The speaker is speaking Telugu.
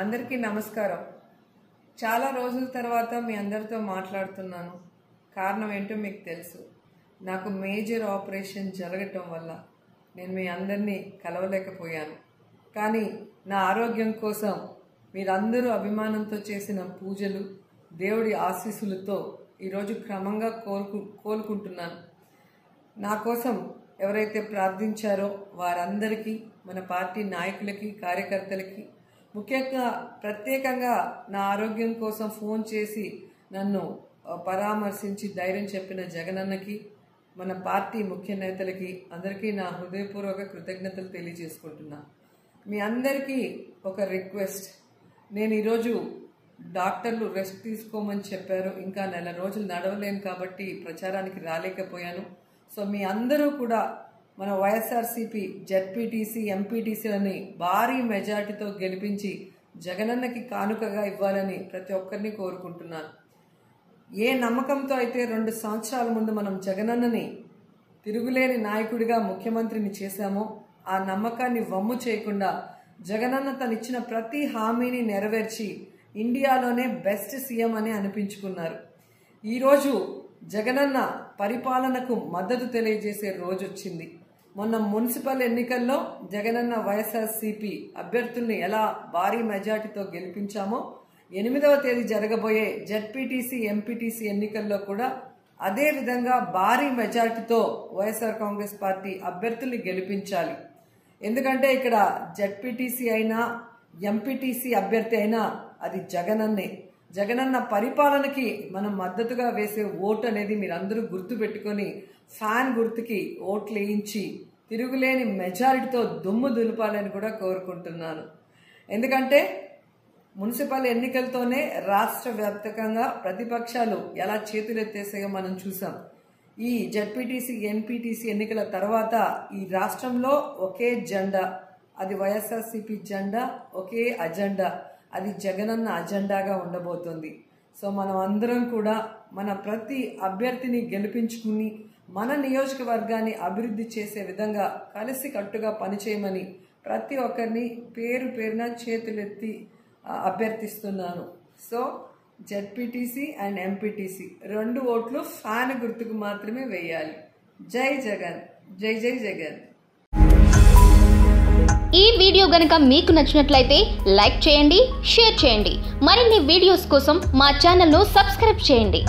అందరికీ నమస్కారం. చాలా రోజుల తర్వాత మీ అందరితో మాట్లాడుతున్నాను. కారణం ఏంటో మీకు తెలుసు. నాకు మేజర్ ఆపరేషన్ జరగటం వల్ల నేను మీ అందరినీ కలవలేకపోయాను. కానీ నా ఆరోగ్యం కోసం మీరందరూ అభిమానంతో చేసిన పూజలు దేవుడి ఆశీస్సులతో ఈరోజు క్రమంగా కోలుకు కోలుకుంటున్నాను. నా కోసం ఎవరైతే ప్రార్థించారో వారందరికీ మన పార్టీ నాయకులకి కార్యకర్తలకి ముఖ్యంగా ప్రత్యేకంగా నా ఆరోగ్యం కోసం ఫోన్ చేసి నన్ను పరామర్శించి ధైర్యం చెప్పిన జగనన్నకి మన పార్టీ ముఖ్య నేతలకి అందరికీ నా హృదయపూర్వక కృతజ్ఞతలు తెలియజేసుకుంటున్నా. మీ అందరికీ ఒక రిక్వెస్ట్. నేను ఈరోజు డాక్టర్లు రెస్ట్ తీసుకోమని చెప్పారు. ఇంకా నెల రోజులు నడవలేను కాబట్టి ప్రచారానికి రాలేకపోయాను. సో మీ అందరూ కూడా మన వైఎస్ఆర్సీపీ జడ్పీటీసీ ఎంపీటీసీలని భారీ మెజార్టీతో గెలిపించి జగనన్నకి కానుకగా ఇవ్వాలని ప్రతి ఒక్కరిని కోరుకుంటున్నాను. ఏ నమ్మకంతో అయితే రెండు సంవత్సరాల ముందు మనం జగనన్నని తిరుగులేని నాయకుడిగా ముఖ్యమంత్రిని చేశామో ఆ నమ్మకాన్ని వమ్ము చేయకుండా జగనన్న తనిచ్చిన ప్రతి హామీని నెరవేర్చి ఇండియాలోనే బెస్ట్ సీఎం అని అనిపించుకున్నారు. ఈరోజు జగనన్న పరిపాలనకు మద్దతు తెలియజేసే రోజు వచ్చింది మొన్న మున్సిపల్ ఎన్నికల్లో జగనన్న వైఎస్ఆర్సీపీ అభ్యర్థుల్ని ఎలా భారీ మెజార్టీతో గెలిపించామో ఎనిమిదవ తేదీ జరగబోయే జడ్పీటీసీ ఎంపీటీసీ ఎన్నికల్లో కూడా అదే విధంగా భారీ మెజార్టీతో వైఎస్ఆర్ కాంగ్రెస్ పార్టీ అభ్యర్థుల్ని గెలిపించాలి. ఎందుకంటే ఇక్కడ జడ్పీటీసీ అయినా ఎంపీటీసీ అభ్యర్థి అయినా అది జగనన్నే. జగనన్న పరిపాలనకి మనం మద్దతుగా వేసే ఓటు అనేది మీరందరూ గుర్తుపెట్టుకొని ఫ్యాన్ గుర్తుకి ఓట్లు వేయించి తిరుగులేని మెజారిటీతో దుమ్ము దులపాలని కూడా కోరుకుంటున్నాను. ఎందుకంటే మున్సిపల్ ఎన్నికలతోనే రాష్ట్ర వ్యాప్తంగా ప్రతిపక్షాలు ఎలా చేతులెత్తేసాయో మనం చూసాం. ఈ జడ్పీటీసీ ఎన్పీటీసీ ఎన్నికల తర్వాత ఈ రాష్ట్రంలో ఒకే జెండా అది వైఎస్ఆర్సీపీ జెండా ఒకే అజెండా అది జగనన్న అజెండాగా ఉండబోతోంది. సో మనం అందరం కూడా మన ప్రతి అభ్యర్థిని గెలిపించుకుని మన నియోజకవర్గాన్ని అభివృద్ధి చేసే విధంగా కలిసి కట్టుగా పనిచేయమని ప్రతి ఒక్కరిని పేరు పేరున చేతులెత్తి అభ్యర్థిస్తున్నాను. సో జెడ్పీటీసీ అండ్ ఎంపీటీసీ రెండు ఓట్లు ఫ్యాన్ గుర్తుకు మాత్రమే వేయాలి. జై జగన్. జై జై జగన్. ఈ వీడియో గనక మీకు నచ్చినట్లయితే లైక్ చేయండి షేర్ చేయండి. మరిన్ని వీడియోస్ కోసం మా ఛానల్ను సబ్స్క్రైబ్ చేయండి.